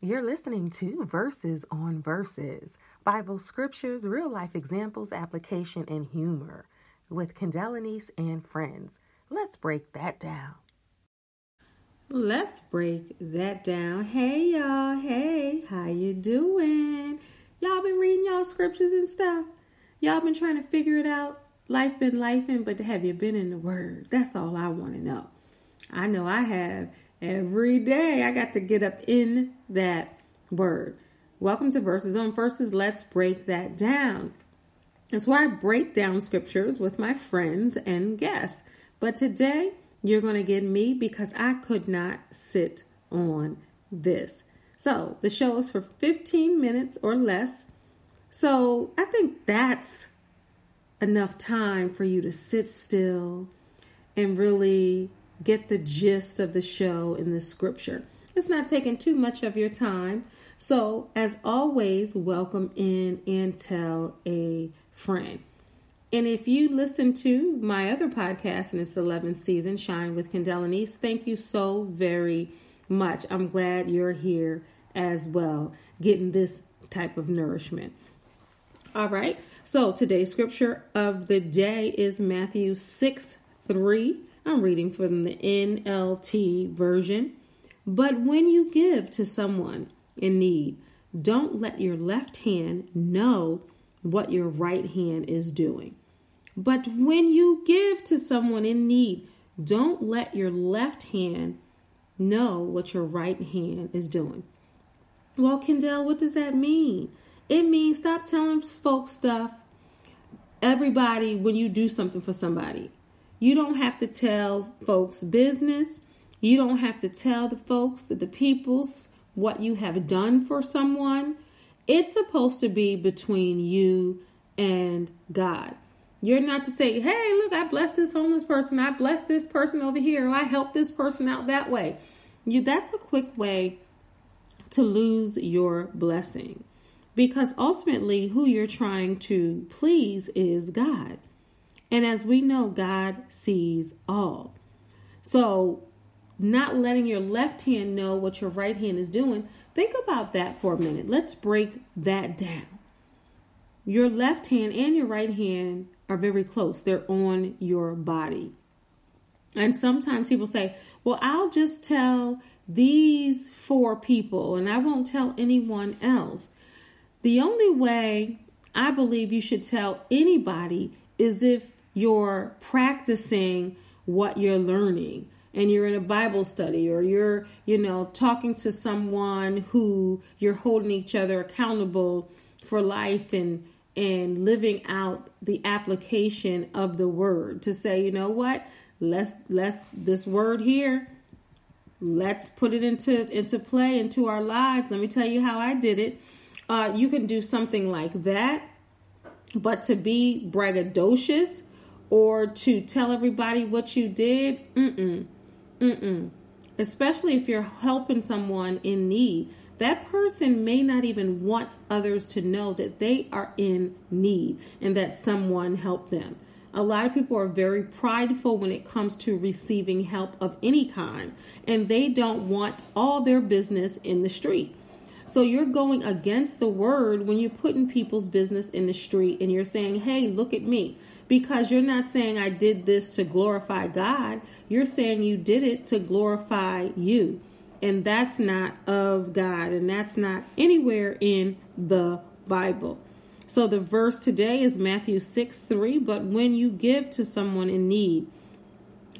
You're listening to Verses on Verses Bible scriptures, real life examples, application, and humor with Kendéll Lenice and friends. Let's break that down. Let's break that down. Hey y'all, hey, how you doing? Y'all been reading y'all scriptures and stuff? Y'all been trying to figure it out? Life been lifing, but have you been in the word? That's all I want to know. I know I have. Every day I got to get up in that word. Welcome to Verses on Verses. Let's break that down. That's where I break down scriptures with my friends and guests. But today you're going to get me because I could not sit on this. So the show is for 15 minutes or less. So I think that's enough time for you to sit still and really get the gist of the show in the scripture. It's not taking too much of your time. So, as always, welcome in and tell a friend. And if you listen to my other podcast in its 11th season, Shine with Kendéll Lenice, thank you so very much. I'm glad you're here as well, getting this type of nourishment. All right, so today's scripture of the day is Matthew 6 3 I'm reading from the NLT version. But when you give to someone in need, don't let your left hand know what your right hand is doing. But when you give to someone in need, don't let your left hand know what your right hand is doing. Well, Kendéll, what does that mean? It means stop telling folks stuff. Everybody, when you do something for somebody, you don't have to tell folks business. You don't have to tell the folks, the peoples, what you have done for someone. It's supposed to be between you and God. You're not to say, hey, look, I blessed this homeless person. I blessed this person over here. I helped this person out that way. You that's a quick way to lose your blessing. Because ultimately who you're trying to please is God. And as we know, God sees all. So, not letting your left hand know what your right hand is doing, think about that for a minute. Let's break that down. Your left hand and your right hand are very close, they're on your body. And sometimes people say, Well, I'll just tell these four people and I won't tell anyone else. The only way I believe you should tell anybody is if you're practicing what you're learning and you're in a Bible study or you're, you know, talking to someone who you're holding each other accountable for life and and living out the application of the word to say, you know what? Let's let's this word here, let's put it into into play into our lives. Let me tell you how I did it. Uh, you can do something like that, but to be braggadocious or to tell everybody what you did, mm-mm, mm-mm. Especially if you're helping someone in need. That person may not even want others to know that they are in need and that someone helped them. A lot of people are very prideful when it comes to receiving help of any kind, and they don't want all their business in the street. So you're going against the word when you're putting people's business in the street and you're saying, hey, look at me because you're not saying I did this to glorify God. You're saying you did it to glorify you. And that's not of God, and that's not anywhere in the Bible. So the verse today is Matthew 6 3. But when you give to someone in need,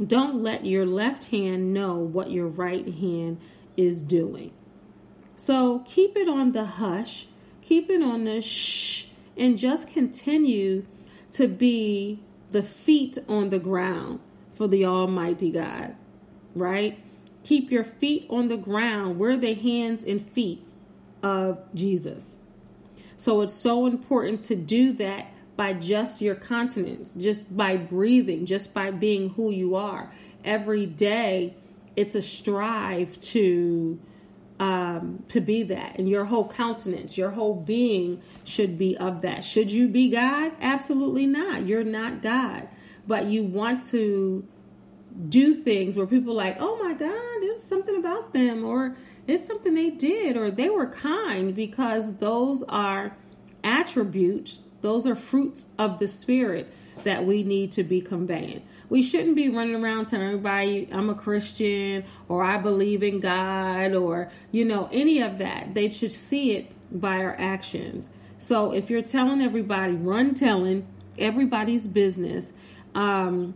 don't let your left hand know what your right hand is doing. So keep it on the hush, keep it on the shh, and just continue to be the feet on the ground for the Almighty God, right? Keep your feet on the ground. We're the hands and feet of Jesus. So it's so important to do that by just your continence, just by breathing, just by being who you are. Every day, it's a strive to um, to be that. And your whole countenance, your whole being should be of that. Should you be God? Absolutely not. You're not God. But you want to do things where people like, oh my God, there's something about them, or it's something they did, or they were kind, because those are attributes, those are fruits of the Spirit that we need to be conveying. We shouldn't be running around telling everybody I'm a Christian or I believe in God or, you know, any of that. They should see it by our actions. So if you're telling everybody, run telling everybody's business, um,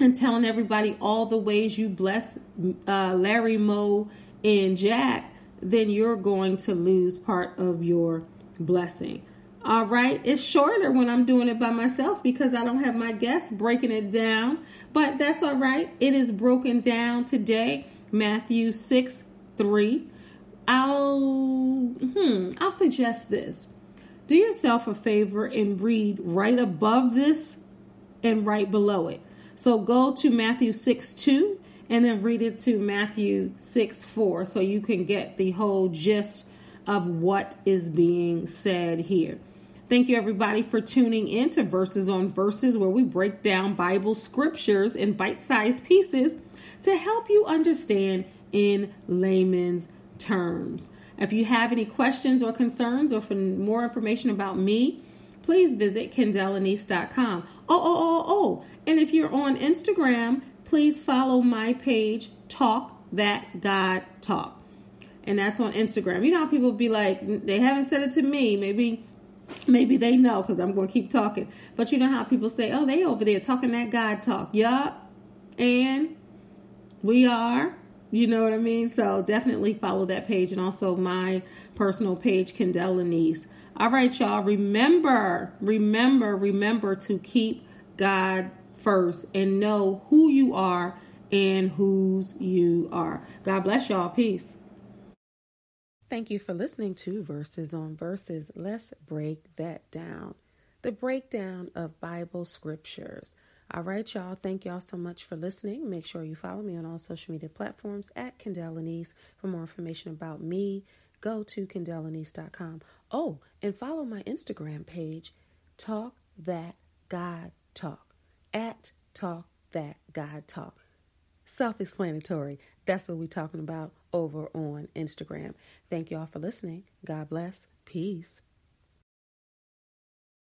and telling everybody all the ways you bless uh, Larry, Moe, and Jack, then you're going to lose part of your blessing. All right, it's shorter when I'm doing it by myself because I don't have my guests breaking it down, but that's all right. It is broken down today, Matthew 6 3. I'll hmm, I'll suggest this. Do yourself a favor and read right above this and right below it. So go to Matthew 6 2 and then read it to Matthew 6 4 so you can get the whole gist of what is being said here. Thank you, everybody, for tuning in to Verses on Verses, where we break down Bible scriptures in bite sized pieces to help you understand in layman's terms. If you have any questions or concerns or for more information about me, please visit Kendelllenice.com. Oh, oh, oh, oh, oh. And if you're on Instagram, please follow my page, Talk That God Talk. And that's on Instagram. You know how people be like, they haven't said it to me. Maybe maybe they know because I'm going to keep talking. But you know how people say, oh, they over there talking that God talk. Yup. And we are. You know what I mean? So definitely follow that page and also my personal page, Kendéll Lenice. All right, y'all. Remember, remember, remember to keep God first and know who you are and whose you are. God bless y'all. Peace. Thank you for listening to Verses on Verses. Let's break that down. The breakdown of Bible scriptures. All right, y'all. Thank y'all so much for listening. Make sure you follow me on all social media platforms at Kendéll. For more information about me, go to Kendelllenice.com. Oh, and follow my Instagram page, Talk That God Talk, at Talk That God Talk. Self explanatory. That's what we're talking about over on Instagram. Thank y'all for listening. God bless. Peace.